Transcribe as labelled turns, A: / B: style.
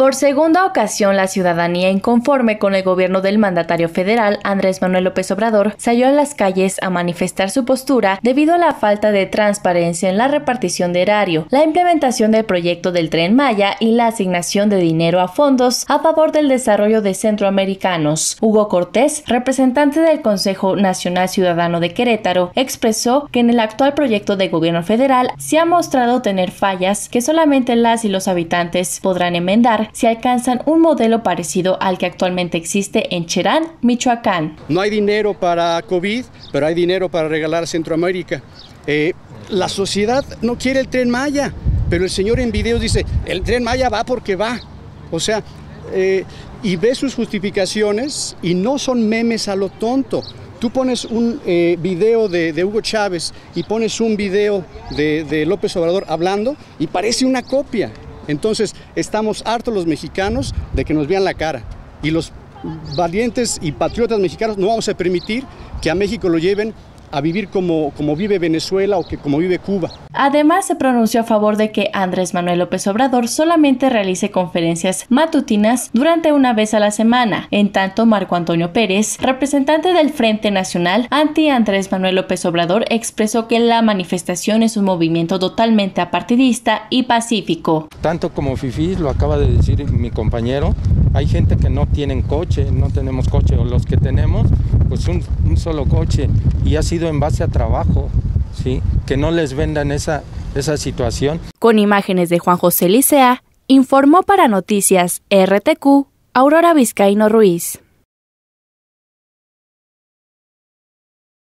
A: Por segunda ocasión, la ciudadanía inconforme con el gobierno del mandatario federal Andrés Manuel López Obrador salió a las calles a manifestar su postura debido a la falta de transparencia en la repartición de erario, la implementación del proyecto del tren Maya y la asignación de dinero a fondos a favor del desarrollo de centroamericanos. Hugo Cortés, representante del Consejo Nacional Ciudadano de Querétaro, expresó que en el actual proyecto de gobierno federal se ha mostrado tener fallas que solamente las y los habitantes podrán enmendar si alcanzan un modelo parecido al que actualmente existe en Cherán, Michoacán.
B: No hay dinero para COVID, pero hay dinero para regalar a Centroamérica. Eh, la sociedad no quiere el tren Maya, pero el señor en videos dice, el tren Maya va porque va. O sea, eh, y ve sus justificaciones y no son memes a lo tonto. Tú pones un eh, video de, Hugo Chávez y pones un video de, de López Obrador hablando y parece una copia. Entonces, estamos hartos los mexicanos de que nos vean la cara. Y los valientes y patriotas mexicanos no vamos a permitir que a México lo lleven a vivir como, como vive Venezuela o que como vive Cuba.
A: Además, se pronunció a favor de que Andrés Manuel López Obrador solamente realice conferencias matutinas durante una vez a la semana. En tanto, Marco Antonio Pérez, representante del Frente Nacional anti Andrés Manuel López Obrador, expresó que la manifestación es un movimiento totalmente apartidista y pacífico.
C: Tanto como Fifi, lo acaba de decir mi compañero, hay gente que no tienen coche, no tenemos coche, o los que tenemos, pues un, solo coche, y ha sido en base a trabajo, ¿sí? Que no les vendan esa, esa situación.
A: Con imágenes de Juan José Licea, informó para Noticias RTQ Aurora Vizcaíno Ruiz.